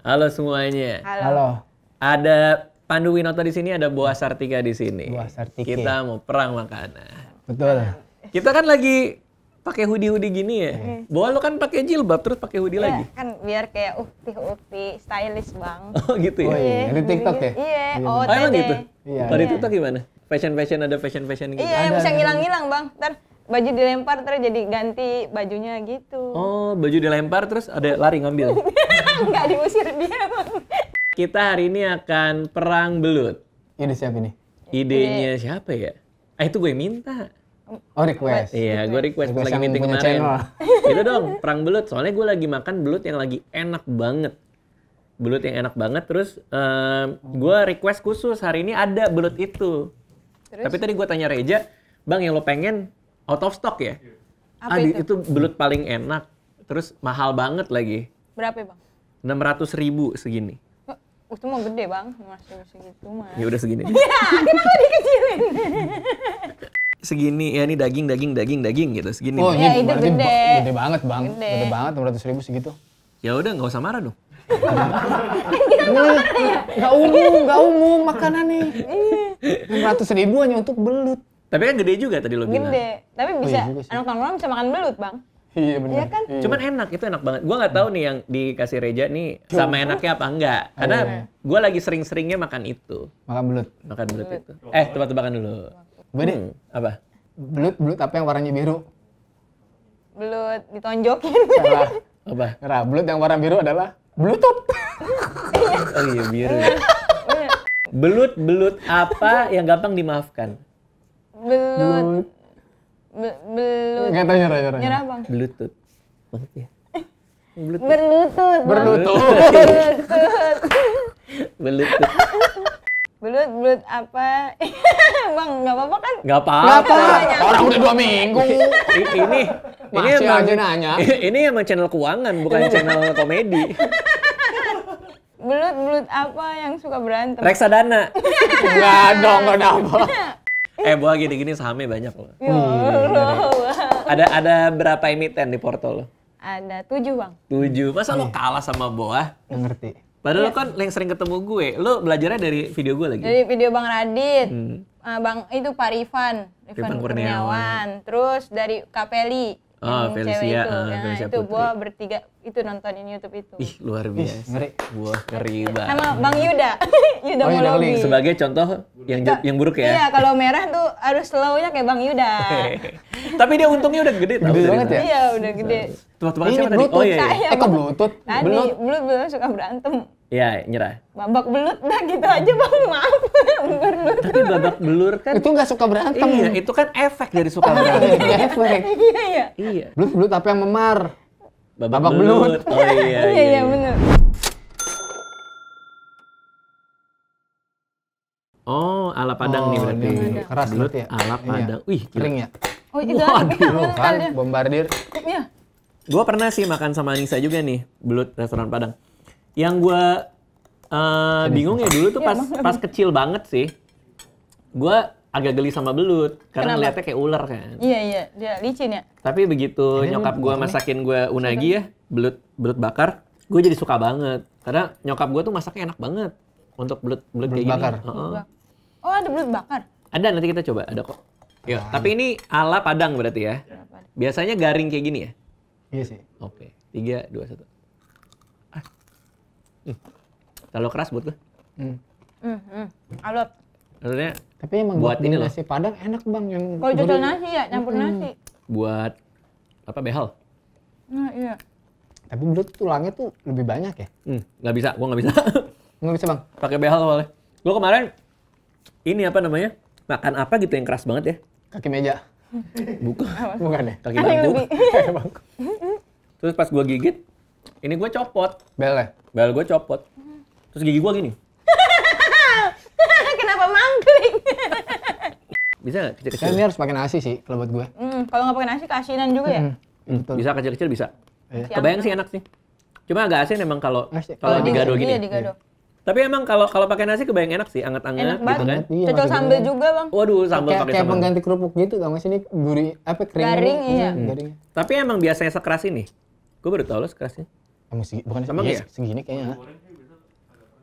Halo semuanya. Halo. Halo. Ada Pandu Winoto di sini, ada Boa Sartika di sini. Boa Sartika. Kita mau perang makanan. Betul. Kita kan lagi pakai hoodie-hoodie gini ya. Boa lo kan pakai jilbab terus pakai hoodie lagi. Iya, kan biar kayak ukti-ukti stylish bang. Oh gitu ya. Oh iya, dari TikTok ya? Iya, oh Oh, emang gitu? Iya. Kalau di TikTok gimana? Fashion-fashion ada fashion-fashion gitu. Iya, Ada, bisa ngilang-ngilang bang. Ntar baju dilempar, ntar jadi ganti bajunya gitu. Oh, baju dilempar terus ada lari ngambil. Nggak diusir dia bang. Kita hari ini akan perang belut. Ini siapa ini? Idenya siapa ya? Ah itu gue minta. Oh request. Iya, gue request, Request lagi meeting kemarin. channel. Itu dong, perang belut. Soalnya gue lagi makan belut yang lagi enak banget. Belut yang enak banget. Terus gue request khusus hari ini ada belut itu. Terus? Tapi tadi gue tanya Reja, bang yang lo pengen out of stock ya? Apa ah, di- itu? itu belut paling enak. Terus mahal banget lagi. Berapa bang? 600 ribu segini. Oh, itu mau gede bang, masih segitu mah. Ya udah segini. Ya, kenapa dikecilin? segini ya ini daging daging daging daging gitu segini. Oh Ya, ini itu berarti gede. ba- gede banget bang. Gede. Gede, banget 600 ribu segitu. Ya udah nggak usah marah dong. Gak umum, gak umum makanannya. 600 ribu hanya untuk belut. Tapi kan gede juga tadi lo bilang. Gede. Tapi bisa, iya juga sih. anak tongkrongan bisa makan belut bang. Iya benar. Iya kan? Cuman enak, itu enak banget. Gua nggak tahu nih yang dikasih Reja nih sama enaknya apa enggak. Karena gua lagi sering-seringnya makan itu. Makan belut. Makan belut itu. Eh, tebak-tebakan dulu. Gue deh, Hmm, apa? belut, belut apa yang warnanya biru? Belut ditonjokin. Salah. Apa? Nah, belut yang warna biru adalah bluetooth. Oh iya, biru. Belut-belut apa yang gampang dimaafkan? Belut. Belut. Be- belut. Nggak tahu nyerah, nyerah. Nyerah bang. Bluetooth. Maksudnya? Bluetooth. Berlutut. Berlutut. Berlutut. Bluetooth. Belut, belut apa? bang, nggak apa-apa kan? Nggak apa-apa. Orang udah dua minggu. Ini ini Masih emang, aja nanya. ini emang channel keuangan bukan channel komedi. Belut, belut apa yang suka berantem? Reksadana. Enggak dong, enggak dapat. Eh, buah gini-gini sahamnya banyak loh. Ya Allah. Ada ada berapa emiten di porto lo? Ada tujuh bang. Tujuh. Masa lo kalah sama? Nggak ngerti. Padahal lo kan yang sering ketemu gue. Lo belajarnya dari video gue lagi. Dari video Bang Radit, Hmm. ah, Bang itu Pak Rifan, Rifan Rifan Kurniawan. Kurniawan. Terus dari Kapeli, Oh, yang Felicia, cewek itu, ah, Yang Felicia itu Putri. gua bertiga itu nontonin YouTube itu. Ih, luar biasa. ngeri. Buah ngeri banget. Sama Bang Yuda, Yuda Oh, Yuda. Sebagai contoh yang ja- yang buruk Iya, ya. kalau merah tuh harus slow-nya kayak Bang Yuda. Tapi dia untungnya udah gede tau Gede banget ya? Iya, udah gede. Ini siapa tadi? Bluetooth. Oh iya. iya. Saya, Eh kok bluetooth? Tadi, belut belut suka berantem. Iya, nyerah. Babak belut dah gitu aja Bang, maaf. Tapi babak belur kan Itu nggak suka berantem. Iya, itu kan efek dari suka berantem. Iya, efek. Iya, iya. iya. Belut, belut apa yang memar? Babak, Babak belut. belut. Oh iya, Iya, iya bener. Oh, ala Padang nih Oh, berarti. ini keras Belut ya? ala Iya. Padang. Wih, gila. Kering ya? Oh, itu Waduh, kan, bombardir. Iya. Gue pernah sih makan sama Anissa juga nih, belut restoran Padang. Yang gue uh, bingung ya dulu tuh pas pas kecil banget sih, gue agak geli sama belut karena Kenapa? ngeliatnya kayak ular kan. Iya, iya, dia licin ya. Tapi begitu Ini nyokap gue masakin gue unagi ya, belut belut bakar, gue jadi suka banget karena nyokap gue tuh masaknya enak banget untuk belut belut kayak Belut gini. bakar? Heeh. Oh, ada belut bakar. Ada nanti kita coba, ada kok. Yuk, tapi ini ala Padang berarti ya. Biasanya garing kayak gini ya. Iya sih. Oke, tiga, dua, satu. Hmm. Terlalu keras buat gue. Hmm. Hmm, hmm. Alot. Maksudnya Tapi emang Buat buat ini loh. nasi padang enak bang yang Kalau cocol nasi ya, campur nasi. buat apa behal? Nah, iya. Tapi belut tulangnya tuh lebih banyak ya? Hmm, nggak bisa, gua nggak bisa. Nggak bisa bang? Pakai behal soalnya. Gua kemarin ini apa namanya? Makan apa gitu yang keras banget ya? Kaki meja. Bukan. Bukan ya? Kaki Ada yang bambu. lebih. Kayak bang. Terus pas gua gigit, ini gua copot. Bel ya? Gua copot. Terus gigi gua gini. Kenapa mangkling? Bisa nggak Kan kecil-kecil? ini harus pakai nasi sih kalau buat gue. hmm, kalau nggak pakai nasi keasinan juga ya. Hmm, betul. Bisa kecil-kecil bisa. Iya. Kebayang sih enak sih. Cuma agak asin emang kalau kalau Oh, digado Iya, gini. digado. Tapi emang kalau kalau pakai nasi kebayang enak sih, anget-anget gitu kan. Iya, Cocol bener. juga, Bang. Waduh, sambal kayak pakai kayak pengganti kerupuk gitu tau gak sih ini gurih apa kering Garing, iya. Hmm, garing Tapi emang biasanya sekeras ini. Gue baru tahu loh sekerasnya. Emang segi, bukan Emang iya, iya? segini kayaknya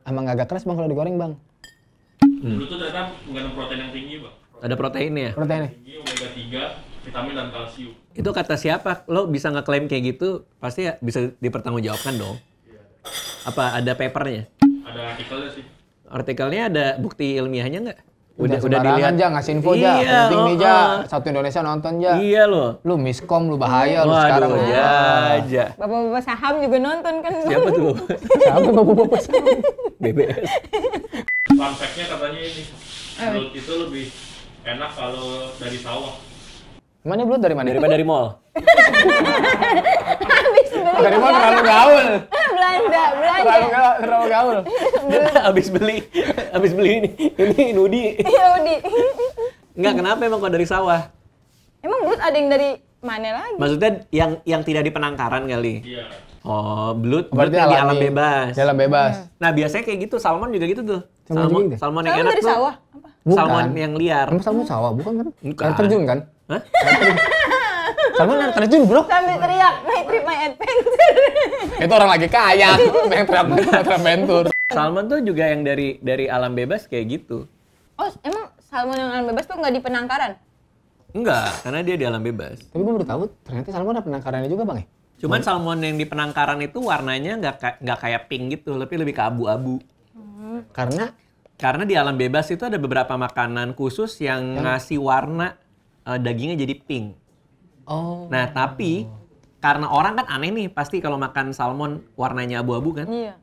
Emang agak keras bang kalau digoreng bang. Dulu tuh ternyata mengandung protein yang tinggi, Bang. Ada proteinnya. Proteinnya. Tinggi omega 3, vitamin dan kalsium. Itu kata siapa? Lo bisa ngeklaim kayak gitu, pasti ya bisa dipertanggungjawabkan dong. Apa ada papernya? Ada artikelnya sih. Artikelnya ada bukti ilmiahnya nggak? Udah, udah dilihat. aja ngasih info aja. Iya, Penting nih oh, ja. oh. Satu Indonesia nonton ja. Iya loh. Lu miskom lu bahaya lu sekarang. Ya aja. Bapak-bapak saham juga nonton kan. Siapa tuh? Siapa bapak-bapak saham? BBS. Fun fact-nya katanya ini, belut itu lebih enak kalau dari sawah. Mana belut dari mana? Daripada dari mall. Habis beli. Dari mana terlalu gaul. belanja, belanja. Terlalu gaul, terlalu gaul. Abis beli, abis beli ini, ini Nudi. Iya, Udi. Enggak, kenapa emang kok dari sawah? Emang belut ada yang dari mana lagi? Maksudnya yang yang tidak di penangkaran kali. Iya. Oh, belut, belut Berarti yang di alam bebas. Di alam bebas. Nah, biasanya kayak gitu, salmon juga gitu tuh. Salmon Salmon, gitu? salmon yang Salmon enak dari tuh. sawah? Apa? Bukan. Salmon yang liar. Kamu salmon sawah bukan kan? Bukan. Air terjun kan? Hah? Salmon air terjun bro. Sambil teriak, my trip, my adventure. Itu orang lagi kaya. Yang teriak teriak adventure. Salmon tuh juga yang dari dari alam bebas kayak gitu. Oh, emang salmon yang alam bebas tuh nggak di penangkaran? Enggak, karena dia di alam bebas. Tapi gue baru tahu ternyata salmon ada penangkarannya juga bang ya? Cuman salmon yang di penangkaran itu warnanya nggak nggak kayak pink gitu, tapi lebih ke abu-abu. Karena Karena di alam bebas itu ada beberapa makanan khusus yang ngasih warna eh, dagingnya jadi pink. oh Nah, tapi karena orang kan aneh nih, pasti kalau makan salmon warnanya abu-abu kan. Iya.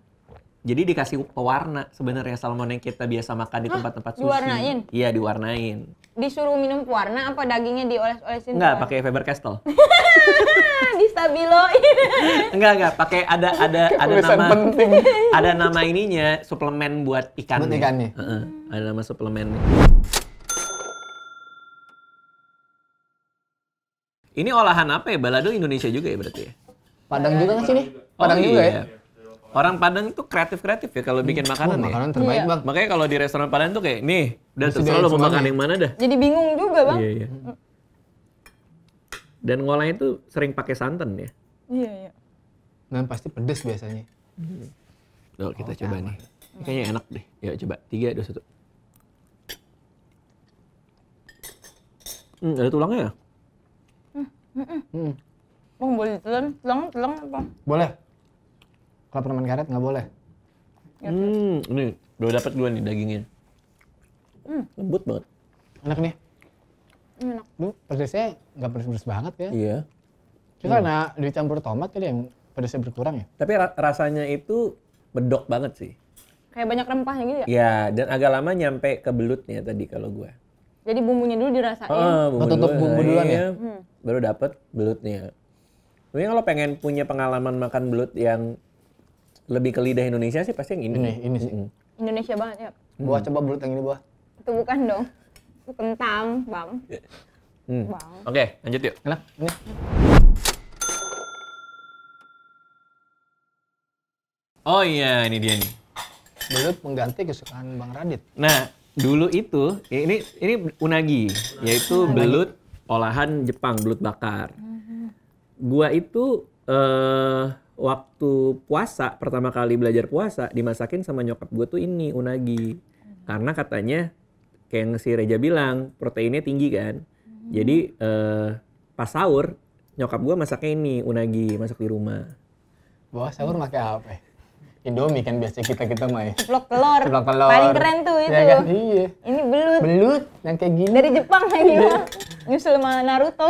Jadi dikasih pewarna sebenarnya salmon yang kita biasa makan di tempat-tempat sushi. diwarnain? Iya, diwarnain. Disuruh minum pewarna apa dagingnya dioles-olesin? Enggak, pakai Faber Castell. Di stabilo. enggak, enggak, pakai ada ada ada nama penting. ada nama ininya suplemen buat ikan. Buat ikannya? ada nama suplemennya. Ini olahan apa ya? Balado Indonesia juga ya berarti ya? Padang juga nggak sih nih? Padang Oh, juga iya. ya? Orang Padang itu kreatif-kreatif ya kalau bikin makanan Oh, ya. makanan terbaik Iya. bang. Makanya kalau di restoran Padang tuh kayak, nih, udah terserah lo mau makan yang mana dah. Jadi bingung juga, Bang. Iya, iya. Dan ngolahnya tuh sering pakai santan ya. Iya, iya. Nah pasti pedes biasanya. Tuh, kita coba nih. Ini kayaknya enak deh. Ya coba, tiga, dua, satu. Hmm, ada tulangnya ya? Hmm. Bang, boleh ditelan? Telang, telang apa? Boleh. Kalau permen karet nggak boleh. Hmm, ini udah dapat dua nih dagingnya. Lembut banget. Enak nih. Ini enak. Lu pedesnya nggak pedes-pedes banget ya. Iya. Itu karena dicampur tomat kali yang pedesnya berkurang ya. Tapi ra- rasanya itu bedok banget sih. Kayak banyak rempahnya gitu ya? Ya, dan agak lama nyampe ke belutnya tadi kalau gua. Jadi bumbunya dulu dirasain. Ah, Oh, tutup bumbu duluan ya? iya. Baru dapet belutnya. Tapi kalau pengen punya pengalaman makan belut yang lebih ke lidah Indonesia sih pasti yang ini. Ini, ini sih. Mm-mm. Indonesia banget ya. Buah coba belut yang ini buah. Itu bukan dong. Itu kentang, Bang. Hmm. Bang. Oke, lanjut yuk. Enak. Ini. Oh iya, ini dia nih. Belut mengganti kesukaan Bang Radit. Nah, dulu itu ini ini unagi, yaitu belut olahan Jepang, belut bakar. Gua itu eh waktu puasa pertama kali belajar puasa dimasakin sama nyokap gue tuh ini unagi. Karena katanya kayak yang si Reja bilang proteinnya tinggi kan. Jadi eh pas sahur nyokap gue masaknya ini unagi masak di rumah. Buah sahur pakai apa? ya? Indomie kan biasa kita kita ya. Ceplok telur. Ceplok telur. Paling keren tuh itu. Ya kan? Iya. Ini belut. Belut yang kayak gini. Dari Jepang lagi, Bang. Nyusul sama Naruto.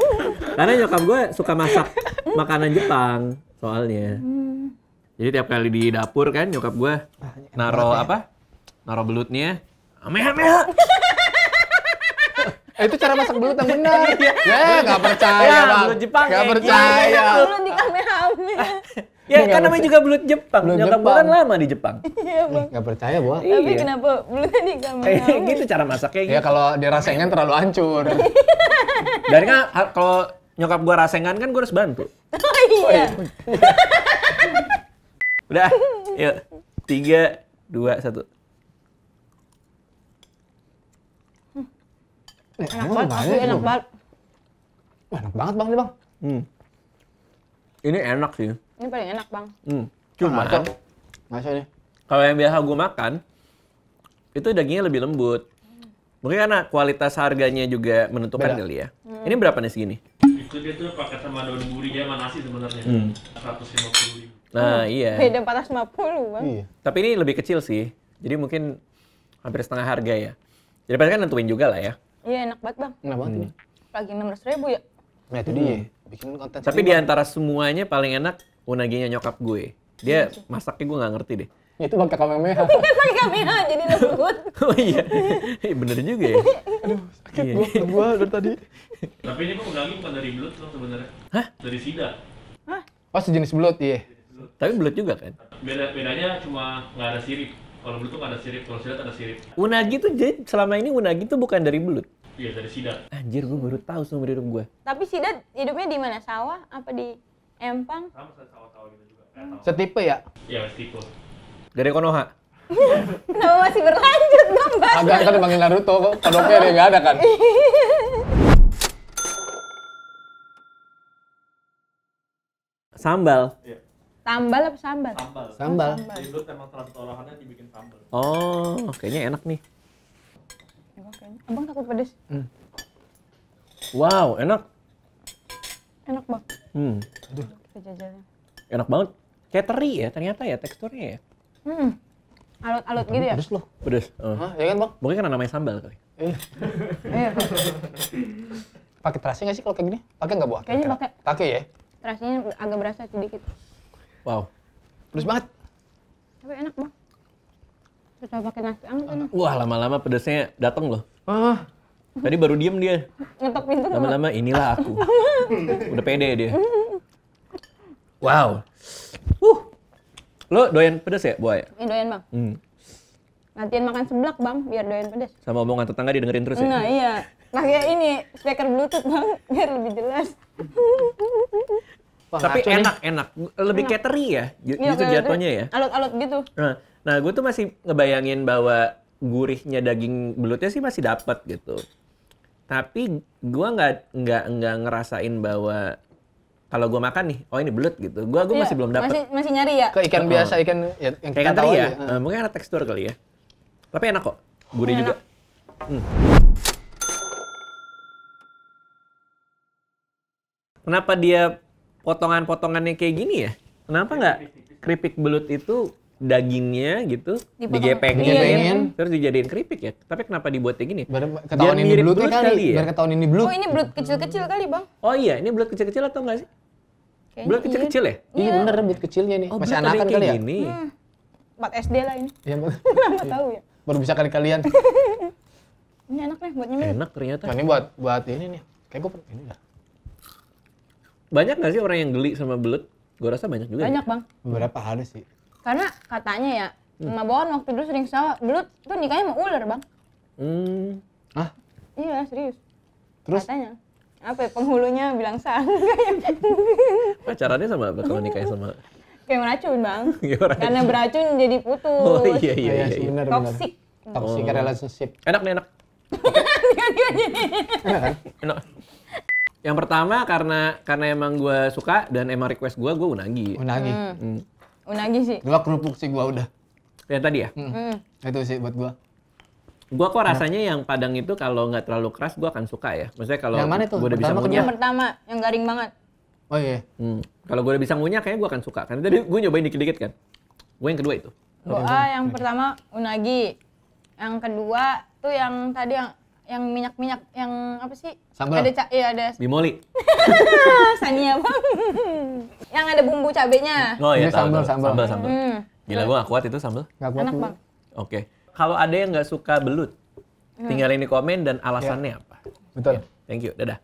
Karena nyokap gue suka masak makanan Jepang soalnya. Jadi tiap kali di dapur kan nyokap gue naro apa? Naro belutnya. Ameha-meha. Eh, itu cara masak belut yang benar. ya, nggak percaya, Ya, Bang. belut Jepang Nggak percaya. Belut di kamehame. Ya Nggak kan namanya juga belut Jepang. Belut nyokap gue Jepang. kan lama di Jepang. Iya, Bang. Nggak percaya, Buah. Tapi Iya. kenapa belutnya di kamehame? gitu cara masaknya Ya gitu. kalau dirasain terlalu hancur. Dan kan kalau nyokap gue rasengan kan gue harus bantu. Oh iya. Udah, yuk. Tiga, dua, satu. Eh, Enak banget, asli enak Bang? banget. Enak banget, Bang, nih, Bang. Hmm. Ini enak sih. Ini paling enak, Bang. Hmm. Cuma Masa? Masa nih? Kalau yang biasa gue makan, itu dagingnya lebih lembut. Mungkin karena kualitas harganya juga menentukan Beda. kali ya. Ini berapa nih segini? Itu dia tuh pakai sama daun gurihnya sama nasi sebenarnya. Hmm. 150 ribu. Nah iya. Beda 450 bang. Iya. Tapi ini lebih kecil sih. Jadi mungkin hampir setengah harga ya. Jadi pasti kan nentuin juga lah ya. Iya enak banget bang. Enak banget ini. Lagi 600 ribu ya. Nah itu dia. Bikin konten Tapi di antara semuanya paling enak unaginya nyokap gue. Dia masaknya gue nggak ngerti deh. Ya, itu pakai kamehameha. Kan pakai kamera jadi lembut. Oh iya, Eh, bener juga ya. Sakit Iya. gua, gua dari tadi. Tapi ini kok unagi bukan dari belut loh sebenarnya. Hah? Dari sida. Oh sejenis belut, iya. Tapi belut juga kan. Beda bedanya cuma nggak ada sirip. Kalau belut tuh nggak ada sirip. Kalau sida ada sirip. Unagi tuh jadi selama ini unagi tuh bukan dari belut. Iya dari sida. Anjir, gue baru tahu seumur hidup gue. Tapi Sidat hidupnya di mana? Sawah? Apa di Empang? Sama sama sawah-sawah gitu juga. Kayak tahu. Setipe ya? Iya tipe. Dari Konoha. Kenapa masih berlanjut dong bang? Agak kan dipanggil Naruto kok. Kodoknya dia nggak ada kan? Sambal. Tambal apa sambal? Sambal. Sambal. Di belut emang salah satu olahannya dibikin sambal. Oh, kayaknya enak nih. Ya, kayaknya. Abang takut pedes. Wow, enak. Enak bang. Hmm, Kita jajalnya. enak banget. Kayak teri ya, ternyata ya teksturnya ya. Hmm. Alut-alut gitu ya? Terus loh. Pedes. Oh. Hah, ya kan bang? Mungkin karena namanya sambal kali. Iya. Iya. Pakai terasi nggak sih kalau kayak gini? Pakai nggak buah? Kayaknya pakai. Pakai ya? Rasanya agak berasa sedikit. Wow. Terus banget. Tapi enak bang. Kita pakai nasi anget enak. Wah, lama-lama pedesnya datang loh. Ah, Tadi baru diem dia. Ngetok pintu. Lama-lama inilah aku. Udah pede dia. Wow. Uh. Lo doyan pedes ya, Boy? Ini doyan bang. Hmm. Latihan makan seblak bang, biar doyan pedes. Sama omongan tetangga didengerin terus ya? Nah iya. Pakai ini speaker bluetooth bang, biar lebih jelas. wah, Tapi ngaco nih. enak, enak. Lebih kayak teri ya, Iya, justru kayak jatuhnya ya. Alut-alut gitu. Nah, nah gue tuh masih ngebayangin bahwa gurihnya daging belutnya sih masih dapat gitu. Tapi gue nggak nggak nggak ngerasain bahwa kalau gue makan nih, oh ini belut gitu. Gue gue Iya, masih belum dapat. Masih, masih nyari ya? Ke ikan Oh. biasa, ikan ya, yang kan tahu teri ya. Eh, mungkin ada tekstur kali ya. Tapi enak kok, gurih Enak. juga. Hmm. Kenapa dia potongan-potongannya kayak gini ya? Kenapa nggak keripik belut itu dagingnya gitu Dipotong. digepengin, Digepengin. terus dijadiin keripik ya? Tapi kenapa dibuat kayak gini? Biar ketahuan ini belutnya belut kali. kali ya? Biar ketahuan ini belut. Oh ini belut kecil-kecil kali bang? Oh iya, ini belut kecil-kecil atau enggak sih? Kayaknya Belut iya. kecil-kecil ya? Iya bener belut kecilnya nih. Oh, Masih anakan kayak kali ya? gini. 4 SD lah ini. Iya, Bang. Kenapa tahu ya? baru bisa kali kalian. Ini enak nih buat nyemil. Enak ternyata. Nah, ini buat buat ini nih. Kayak gue ini dah. Banyak nggak sih orang yang geli sama belut? Gue rasa banyak juga. ya. Banyak bang. Beberapa ada sih. Karena katanya ya, Emak Bohan waktu dulu sering sawah, belut tuh nikahnya sama ular bang. Hmm. Hah? Iya serius. Terus? Katanya. Apa ya, penghulunya bilang sang. Pacarannya sama apa kalau nikahnya sama Kayak meracun bang. Karena beracun jadi putus. Oh iya iya iya. sih, iya. bener. Toxic. Toxic Oh. relationship. Enak nih enak. enak. Yang pertama karena karena emang gue suka dan emang request gue, gue unagi. Unagi. Hmm. Unagi sih. Dua kerupuk sih gua udah. Yang tadi ya. Hmm. Itu sih buat gua. Gue kok rasanya yang padang itu kalau nggak terlalu keras gue akan suka ya. Maksudnya kalau Yang mana tuh? gue udah bisa Pertama ngunyah. Yang pertama, yang garing banget. Oh iya. Hmm. Kalau gue udah bisa ngunyah kayaknya gue akan suka. Karena tadi gue nyobain dikit-dikit kan. Gue yang kedua itu. Boa yang pertama unagi. Yang kedua tuh yang tadi yang yang minyak-minyak yang apa sih? Sambal. Ada ca- iya ada Bimoli. Sania bang. yang ada bumbu cabenya. Oh iya tahu, sambal, tahu. sambal. sambal sambal. Hmm. Gila gue gak kuat itu sambal. Enggak kuat Enak bang. Oke. Kalau ada yang nggak suka belut, tinggalin di komen dan alasannya apa. Betul. Thank you. Dadah.